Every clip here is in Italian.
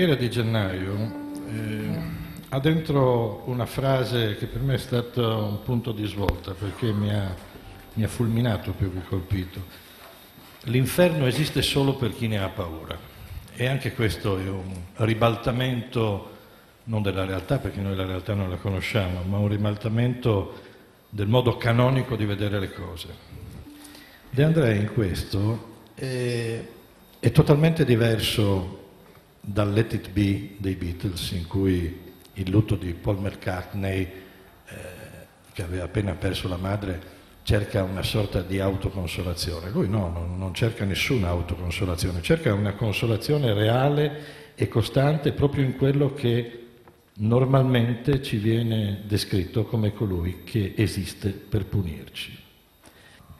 preghiera di gennaio eh, ha dentro una frase che per me è stata un punto di svolta perché mi ha, mi ha fulminato più che colpito. L'inferno esiste solo per chi ne ha paura e anche questo è un ribaltamento non della realtà perché noi la realtà non la conosciamo, ma un ribaltamento del modo canonico di vedere le cose. De André in questo è, è totalmente diverso dal Let It Be dei Beatles, in cui il lutto di Paul McCartney, eh, che aveva appena perso la madre, cerca una sorta di autoconsolazione. Lui no, non, non cerca nessuna autoconsolazione, cerca una consolazione reale e costante proprio in quello che normalmente ci viene descritto come colui che esiste per punirci.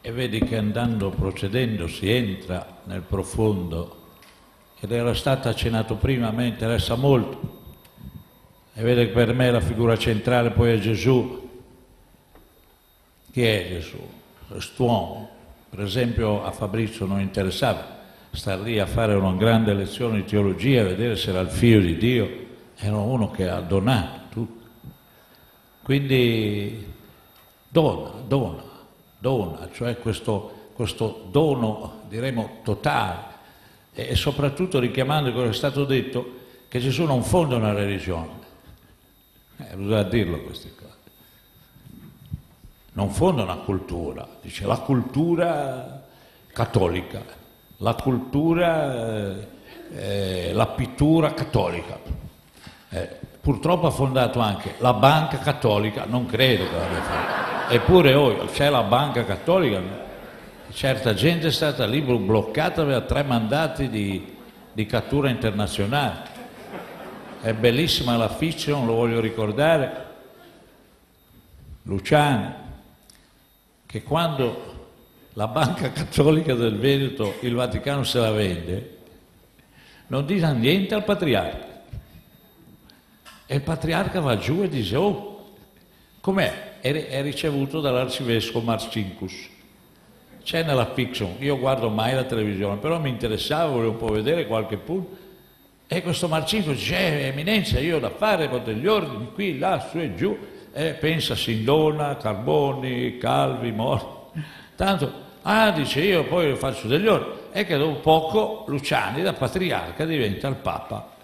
E vedi che andando, procedendo, si entra nel profondo ed era stato accennato prima, a me interessa molto. E vede che per me la figura centrale poi è Gesù. Chi è Gesù? Quest'uomo. Per esempio a Fabrizio non interessava stare lì a fare una grande lezione di teologia, vedere se era il figlio di Dio, era uno che ha donato tutto. Quindi dona, dona, dona, cioè questo, questo dono, diremo, totale, e soprattutto richiamando quello che è stato detto, che Gesù non fonda una religione. Eh, bisogna dirlo queste cose. Non fonda una cultura, dice la cultura cattolica, la cultura, eh, la pittura cattolica. Eh, purtroppo ha fondato anche la banca cattolica, non credo che l'abbia fatto. Eppure oh, c'è la banca cattolica, certa gente è stata lì bloccata, aveva tre mandati di, di cattura internazionale. È bellissima la fiction, lo voglio ricordare, Luciani, che quando la Banca Cattolica del Veneto, il Vaticano se la vende, non dice niente al patriarca. E il patriarca va giù e dice, oh, com'è? È ricevuto dall'arcivescovo Marcinkus c'è nella fiction, io guardo mai la televisione, però mi interessava, volevo un po' vedere qualche punto. E questo Marcinko dice, eh, eminenza, io ho da fare con degli ordini qui, là, su e giù. E pensa Sindona, Carboni, Calvi, Mori. Tanto, ah, dice, io poi faccio degli ordini. E che dopo poco Luciani, da patriarca, diventa il Papa.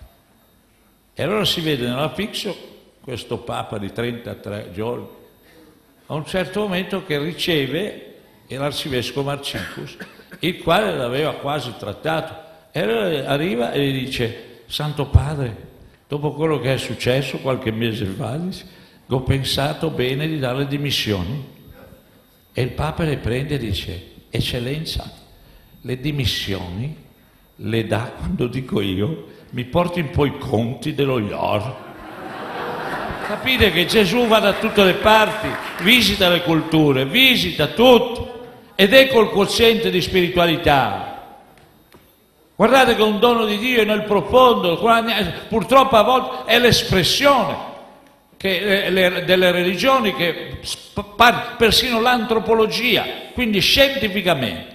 E allora si vede nella fiction questo Papa di 33 giorni, a un certo momento che riceve e l'arcivescovo Marcinkus, il quale l'aveva quasi trattato. E allora arriva e gli dice, Santo Padre, dopo quello che è successo qualche mese fa, ho pensato bene di dare le dimissioni. E il Papa le prende e dice, Eccellenza, le dimissioni le dà quando dico io, mi porti un po' i conti dello IOR. Capite che Gesù va da tutte le parti, visita le culture, visita tutto. Ed ecco il quoziente di spiritualità. Guardate che un dono di Dio è nel profondo, purtroppo a volte è l'espressione che, le, delle religioni, che, persino l'antropologia, quindi scientificamente.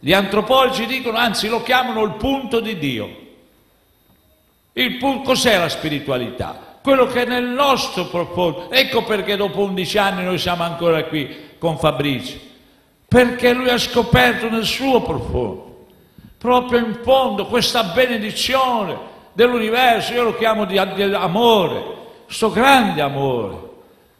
Gli antropologi dicono, anzi lo chiamano il punto di Dio. Il punto, cos'è la spiritualità? Quello che è nel nostro profondo. Ecco perché dopo undici anni noi siamo ancora qui con Fabrizio perché lui ha scoperto nel suo profondo, proprio in fondo, questa benedizione dell'universo, io lo chiamo di, di amore, questo grande amore.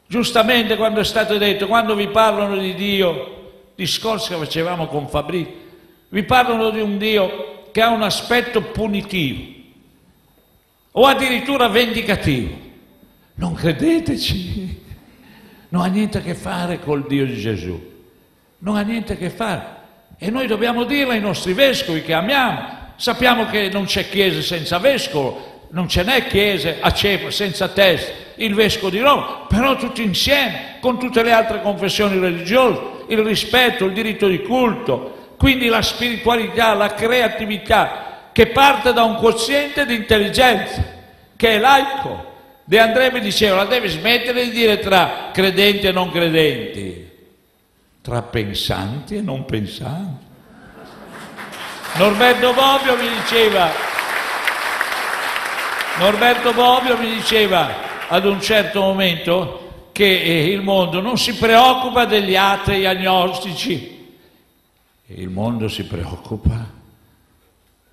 Giustamente quando è stato detto, quando vi parlano di Dio, discorsi che facevamo con Fabrizio, vi parlano di un Dio che ha un aspetto punitivo o addirittura vendicativo. Non credeteci, non ha niente a che fare col Dio di Gesù non ha niente a che fare. E noi dobbiamo dirlo ai nostri vescovi che amiamo. Sappiamo che non c'è chiesa senza vescovo, non ce n'è chiesa a Cepro senza testa, il vescovo di Roma, però tutti insieme, con tutte le altre confessioni religiose, il rispetto, il diritto di culto, quindi la spiritualità, la creatività, che parte da un quoziente di intelligenza, che è laico. De André mi diceva, la devi smettere di dire tra credenti e non credenti tra pensanti e non pensanti. Norberto Bobbio mi diceva, Norberto Bobbio mi diceva ad un certo momento che eh, il mondo non si preoccupa degli atei agnostici, il mondo si preoccupa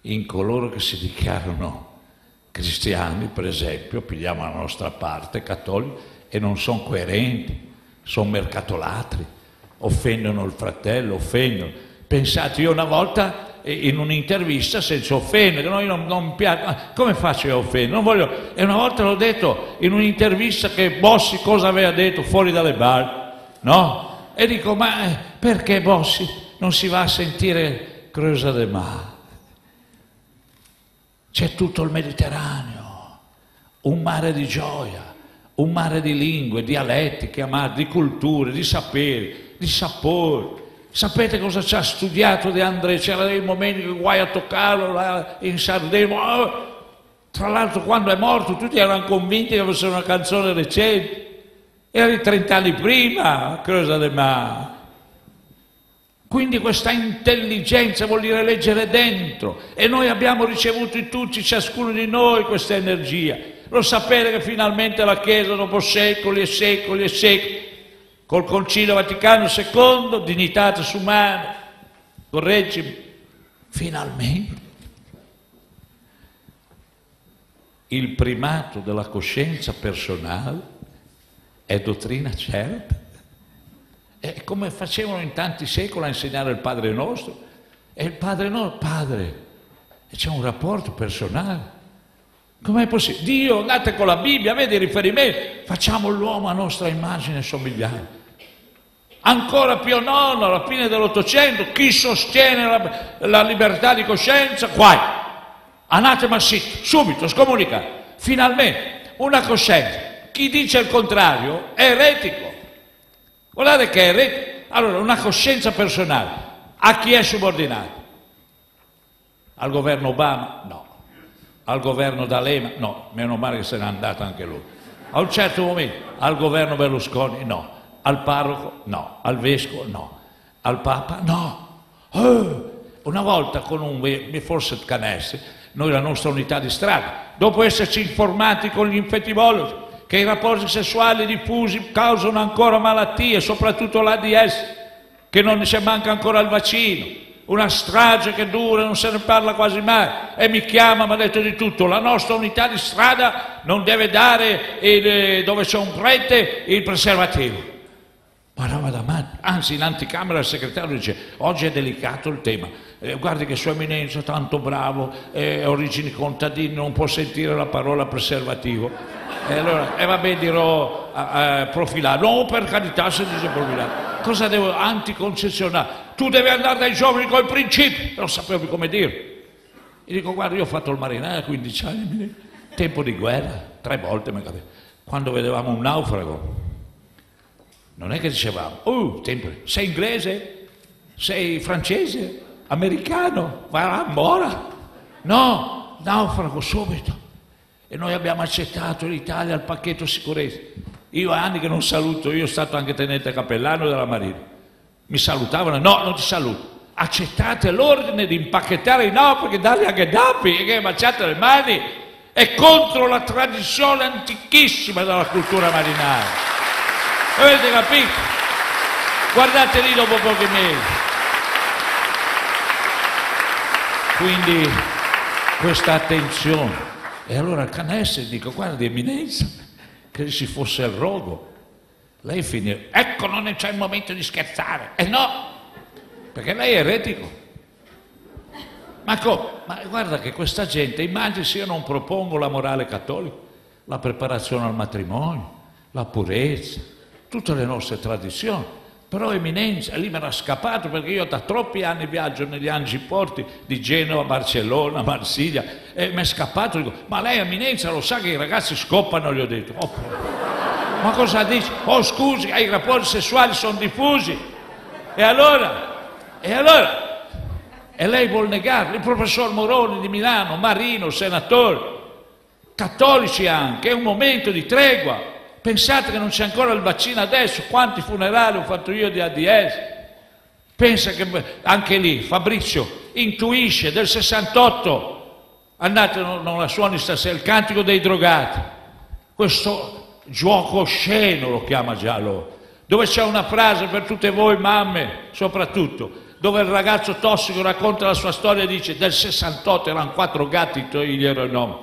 in coloro che si dichiarano cristiani, per esempio, pigliamo la nostra parte, cattolici, e non sono coerenti, sono mercatolatri, offendono il fratello, offendono. Pensate, io una volta in un'intervista senza offendere, no, non, non piace, come faccio a offendere? Non voglio, e una volta l'ho detto in un'intervista che Bossi cosa aveva detto fuori dalle bar, no? E dico, ma eh, perché Bossi non si va a sentire Creusa de Mar? C'è tutto il Mediterraneo, un mare di gioia, un mare di lingue, dialettiche, di culture, di saperi, di sapori. Sapete cosa ci ha studiato De André? C'era dei momenti che guai a toccarlo là in Sardegna. Oh! Tra l'altro quando è morto tutti erano convinti che fosse una canzone recente. Era di 30 anni prima, cosa de ma. Quindi questa intelligenza vuol dire leggere dentro e noi abbiamo ricevuto tutti, ciascuno di noi, questa energia. Lo sapere che finalmente la Chiesa dopo secoli e secoli e secoli col Concilio Vaticano II, dignitatis umana, correggimi, finalmente il primato della coscienza personale è dottrina certa. È come facevano in tanti secoli a insegnare il Padre nostro. E il Padre no, Padre, c'è un rapporto personale. Com'è possibile? Dio, andate con la Bibbia, vedi i riferimenti, facciamo l'uomo a nostra immagine e somiglianza ancora Pio IX alla fine dell'Ottocento, chi sostiene la, la libertà di coscienza, guai, anatema sit, subito, scomunica, finalmente una coscienza. Chi dice il contrario è eretico. Guardate che è eretico. Allora, una coscienza personale, a chi è subordinato? Al governo Obama? No. Al governo D'Alema? No, meno male che se n'è andato anche lui. A un certo momento, al governo Berlusconi? No al parroco no, al vescovo no, al papa no. Oh, una volta con un forse canesse, noi la nostra unità di strada, dopo esserci informati con gli infettivologi che i rapporti sessuali diffusi causano ancora malattie, soprattutto l'ADS, che non ci manca ancora il vaccino, una strage che dura, non se ne parla quasi mai, e mi chiama, mi ha detto di tutto, la nostra unità di strada non deve dare il, eh, dove c'è un prete il preservativo. Parlava da matti, anzi in anticamera il segretario dice oggi è delicato il tema, eh, guardi che sua eminenza è tanto bravo, è origini contadine, non può sentire la parola preservativo. E allora, eh, vabbè dirò eh, profilato, no per carità se dice profilato, cosa devo, anticoncezionare, tu devi andare dai giovani con i principi, non sapevo come dire. E dico guarda io ho fatto il marinaio a 15 anni, tempo di guerra, tre volte magari, quando vedevamo un naufrago non è che dicevamo, oh, sempre, sei inglese? Sei francese? Americano? Va a No, naufrago subito. E noi abbiamo accettato l'Italia al pacchetto sicurezza. Io anni che non saluto, io sono stato anche tenente cappellano della Marina. Mi salutavano, no, non ti saluto. Accettate l'ordine di impacchettare i naufraghi darli a Gheddafi e che baciate le mani. È contro la tradizione antichissima della cultura marinara. Avete capito? Guardate lì dopo pochi mesi. Quindi questa attenzione. E allora Canesse dico, guardi eminenza, che ci fosse il rogo. Lei finì, ecco non c'è il momento di scherzare. E eh no, perché lei è eretico. Ma? Ma guarda che questa gente, immagini se io non propongo la morale cattolica, la preparazione al matrimonio, la purezza, tutte le nostre tradizioni. Però Eminenza lì mi era scappato perché io da troppi anni viaggio negli angiporti di Genova, Barcellona, Marsiglia e mi è scappato. Dico, ma lei Eminenza lo sa che i ragazzi scoppano? Gli ho detto, oh, ma cosa dici? Oh scusi, i rapporti sessuali sono diffusi. E allora? E allora? E lei vuol negarli? Il professor Moroni di Milano, Marino, senatore, cattolici anche, è un momento di tregua. Pensate che non c'è ancora il vaccino adesso, quanti funerali ho fatto io di ADS? Pensa che anche lì Fabrizio intuisce del 68, andate, non, la suoni stasera, il cantico dei drogati, questo gioco osceno lo chiama già loro, dove c'è una frase per tutte voi mamme, soprattutto, dove il ragazzo tossico racconta la sua storia e dice del 68 erano quattro gatti, togliere il nome.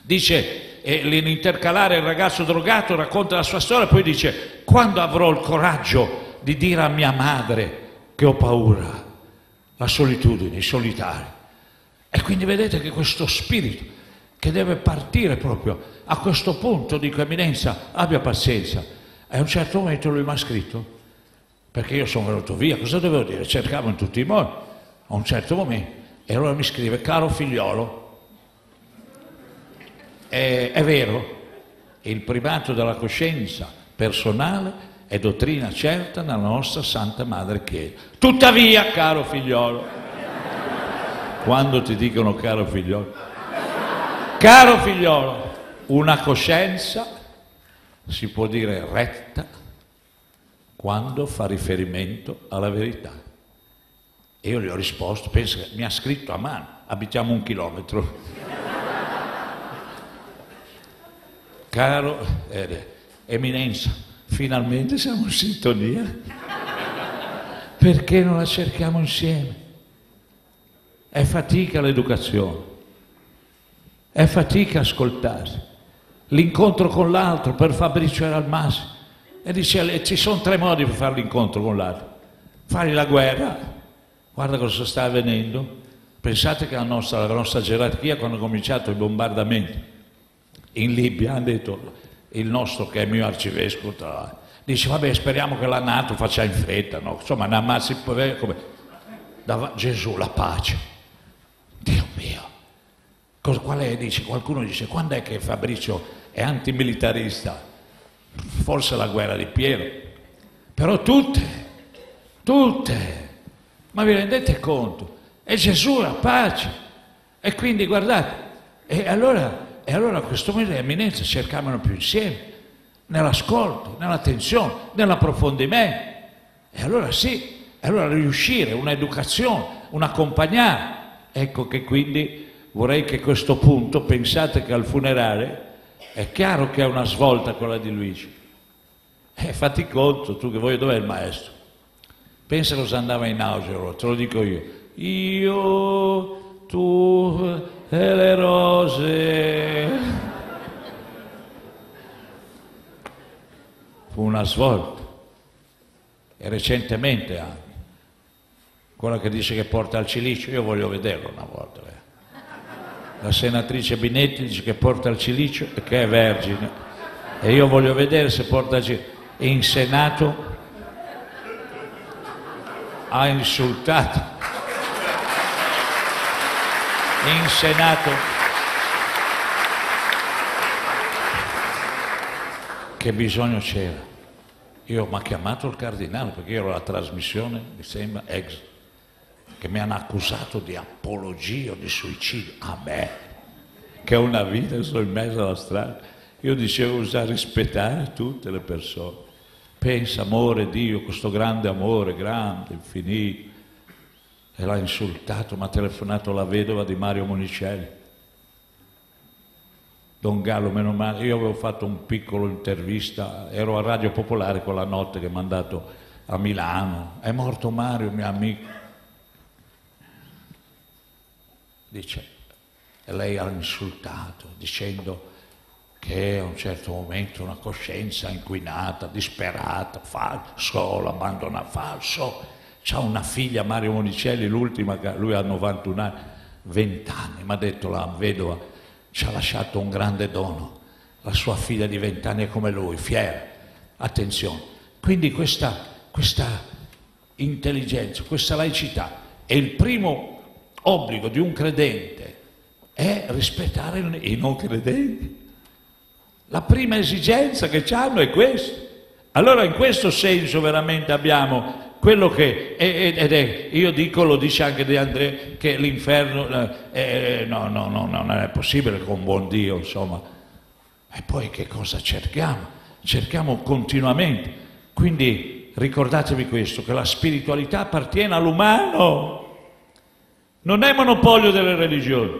Dice, e l'intercalare il ragazzo drogato racconta la sua storia, poi dice, quando avrò il coraggio di dire a mia madre che ho paura, la solitudine, i solitari. E quindi vedete che questo spirito che deve partire proprio a questo punto, dico Eminenza, abbia pazienza. E a un certo momento lui mi ha scritto, perché io sono venuto via, cosa dovevo dire? Cercavo in tutti i modi, a un certo momento, e allora mi scrive, caro figliolo, è, è vero, il primato della coscienza personale è dottrina certa nella nostra Santa Madre Chiesa. Tuttavia, caro figliolo, quando ti dicono caro figliolo, caro figliolo, una coscienza si può dire retta quando fa riferimento alla verità. E io gli ho risposto, pensa che mi ha scritto a mano, abitiamo un chilometro. Caro eh, Eminenza, finalmente siamo in sintonia. Perché non la cerchiamo insieme? È fatica l'educazione, è fatica ascoltarsi. L'incontro con l'altro per Fabrizio era al massimo. E dice, ci sono tre modi per fare l'incontro con l'altro. Fare la guerra, guarda cosa sta avvenendo. Pensate che la nostra, la nostra gerarchia, quando ha cominciato i bombardamenti in Libia, hanno detto il nostro che è mio arcivescovo, dice vabbè speriamo che la Nato faccia in fretta, no? insomma ne ammazzi come Dava, Gesù la pace, Dio mio, Cosa, qual è? Dice, qualcuno dice quando è che Fabrizio è antimilitarista? Forse la guerra di Piero, però tutte, tutte, ma vi rendete conto? È Gesù la pace e quindi guardate, e allora e allora questo momento le eminenze cercavano più insieme, nell'ascolto, nell'attenzione, nell'approfondimento. E allora sì, e allora riuscire, un'educazione, un accompagnare. Ecco che quindi vorrei che a questo punto pensate che al funerale è chiaro che è una svolta quella di Luigi. E fatti conto, tu che vuoi, dov'è il maestro? Pensa cosa andava in auge, te lo dico io. Io, tu, e le rose. Fu una svolta. E recentemente anche. Quella che dice che porta al cilicio, io voglio vederlo una volta. Eh. La senatrice Binetti dice che porta al cilicio e che è vergine. E io voglio vedere se porta al cilicio. In Senato ha insultato in Senato che bisogno c'era. Io mi ha chiamato il cardinale perché io ero alla trasmissione, mi sembra, ex, che mi hanno accusato di apologia, di suicidio. A me, che ho una vita, sono in mezzo alla strada. Io dicevo bisogna rispettare tutte le persone. Pensa, amore Dio, questo grande amore, grande, infinito e l'ha insultato, mi ha telefonato la vedova di Mario Monicelli. Don Gallo, meno male, io avevo fatto un piccolo intervista, ero a Radio Popolare quella notte che mi hanno dato a Milano, è morto Mario, mio amico. Dice, e lei ha insultato dicendo che a un certo momento una coscienza inquinata, disperata, falso, solo, abbandonata, falso, C'ha una figlia, Mario Monicelli, l'ultima, lui ha 91 anni, 20 anni, mi ha detto la vedova, ci ha lasciato un grande dono. La sua figlia di 20 anni è come lui, fiera. Attenzione. Quindi questa, questa intelligenza, questa laicità è il primo obbligo di un credente, è rispettare i non credenti. La prima esigenza che hanno è questa. Allora in questo senso veramente abbiamo quello che, ed è, io dico, lo dice anche De André, che l'inferno, eh, eh, no, no, no, non è possibile con buon Dio, insomma. E poi che cosa cerchiamo? Cerchiamo continuamente. Quindi ricordatevi questo, che la spiritualità appartiene all'umano, non è monopolio delle religioni.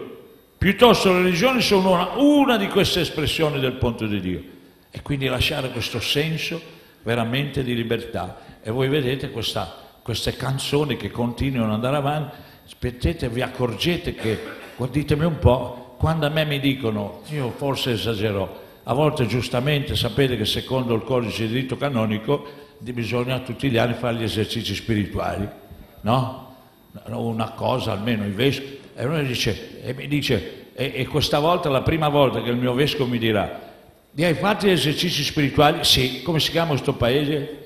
Piuttosto le religioni sono una, una di queste espressioni del ponte di Dio. E quindi lasciare questo senso veramente di libertà. E voi vedete questa, queste canzoni che continuano ad andare avanti, aspettete, vi accorgete che, ditemi un po', quando a me mi dicono, io forse esagero, a volte giustamente sapete che secondo il codice di diritto canonico bisogna tutti gli anni fare gli esercizi spirituali, no? Una cosa almeno i vescovi. E dice, e mi dice, e, e questa volta la prima volta che il mio vescovo mi dirà, li hai fatti gli esercizi spirituali? Sì, come si chiama questo paese?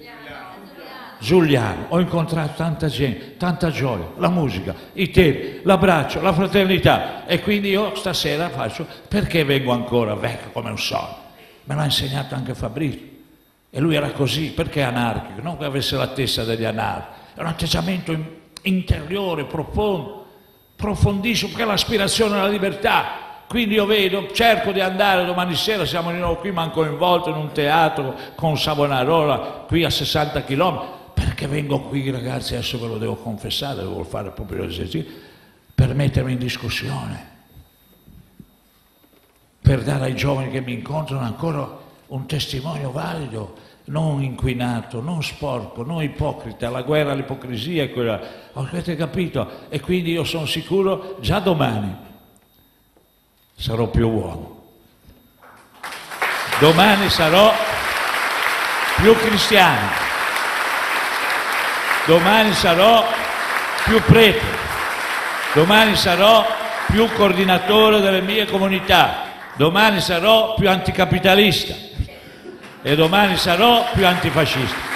Giuliano, ho incontrato tanta gente, tanta gioia, la musica, i temi, l'abbraccio, la fraternità e quindi io stasera faccio perché vengo ancora vecchio come un sole. Me l'ha insegnato anche Fabrizio e lui era così, perché anarchico? Non che avesse la testa degli anarchi, è un atteggiamento interiore, profondo, profondissimo, è l'aspirazione alla libertà. Quindi io vedo, cerco di andare domani sera, siamo di nuovo qui, ma coinvolto in un teatro con Savonarola, qui a 60 km, perché vengo qui ragazzi, adesso ve lo devo confessare, devo fare proprio l'esercizio, per mettermi in discussione, per dare ai giovani che mi incontrano ancora un testimonio valido, non inquinato, non sporco, non ipocrita, la guerra all'ipocrisia è quella, avete capito? E quindi io sono sicuro già domani sarò più uomo. Domani sarò più cristiano domani sarò più prete, domani sarò più coordinatore delle mie comunità, domani sarò più anticapitalista e domani sarò più antifascista.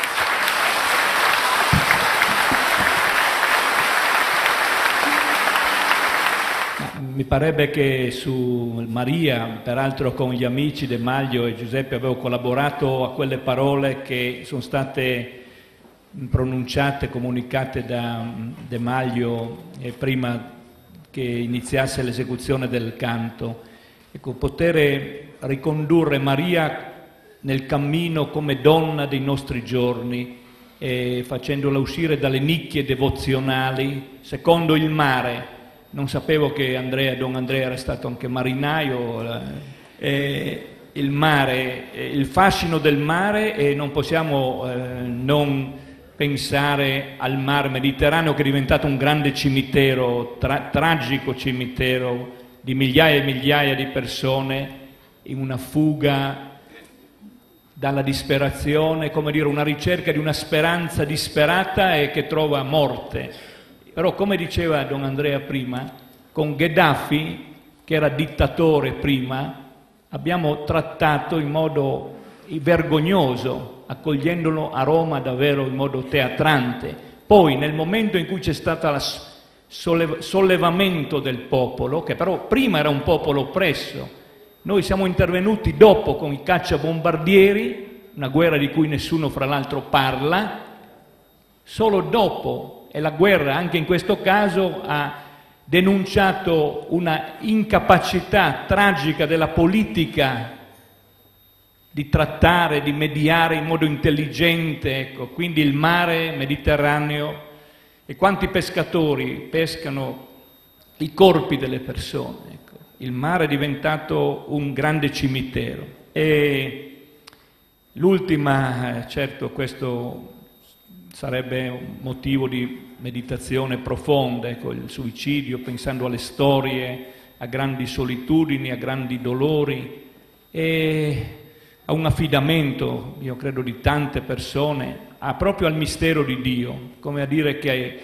Mi parebbe che su Maria, peraltro con gli amici De Maglio e Giuseppe avevo collaborato a quelle parole che sono state pronunciate, comunicate da De Maglio prima che iniziasse l'esecuzione del canto. Ecco, poter ricondurre Maria nel cammino come donna dei nostri giorni, eh, facendola uscire dalle nicchie devozionali, secondo il mare. Non sapevo che Andrea, Don Andrea era stato anche marinaio. Eh, il mare, il fascino del mare e non possiamo eh, non pensare al mar Mediterraneo che è diventato un grande cimitero, tra- tragico cimitero di migliaia e migliaia di persone in una fuga dalla disperazione, come dire, una ricerca di una speranza disperata e che trova morte. Però come diceva Don Andrea prima, con Gheddafi, che era dittatore prima, abbiamo trattato in modo vergognoso accogliendolo a Roma davvero in modo teatrante. Poi nel momento in cui c'è stato il sollevamento del popolo, che però prima era un popolo oppresso, noi siamo intervenuti dopo con i cacciabombardieri, una guerra di cui nessuno fra l'altro parla, solo dopo, e la guerra anche in questo caso ha denunciato una incapacità tragica della politica di trattare, di mediare in modo intelligente, ecco, quindi il mare Mediterraneo e quanti pescatori pescano i corpi delle persone. Ecco. Il mare è diventato un grande cimitero. E l'ultima, eh, certo questo sarebbe un motivo di meditazione profonda, ecco, il suicidio, pensando alle storie, a grandi solitudini, a grandi dolori. E a un affidamento, io credo, di tante persone, a proprio al mistero di Dio, come a dire che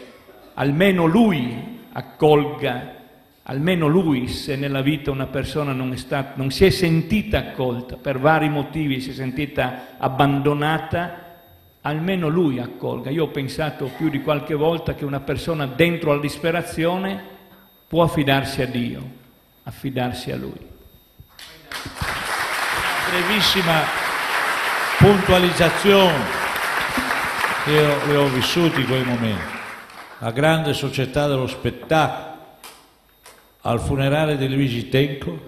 almeno Lui accolga, almeno Lui, se nella vita una persona non, stata, non si è sentita accolta, per vari motivi si è sentita abbandonata, almeno Lui accolga. Io ho pensato più di qualche volta che una persona dentro alla disperazione può affidarsi a Dio, affidarsi a Lui brevissima puntualizzazione. Io li ho vissuti quei momenti. La grande società dello spettacolo, al funerale di Luigi Tenco,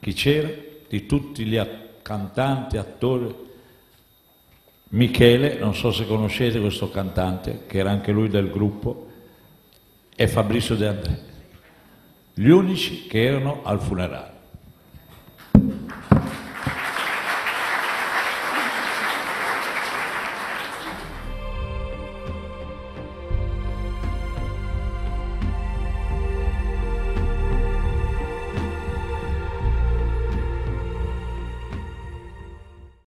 chi c'era? Di tutti gli cantanti, attori. Michele, non so se conoscete questo cantante, che era anche lui del gruppo, e Fabrizio De André. gli unici che erano al funerale.